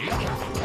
Yeah.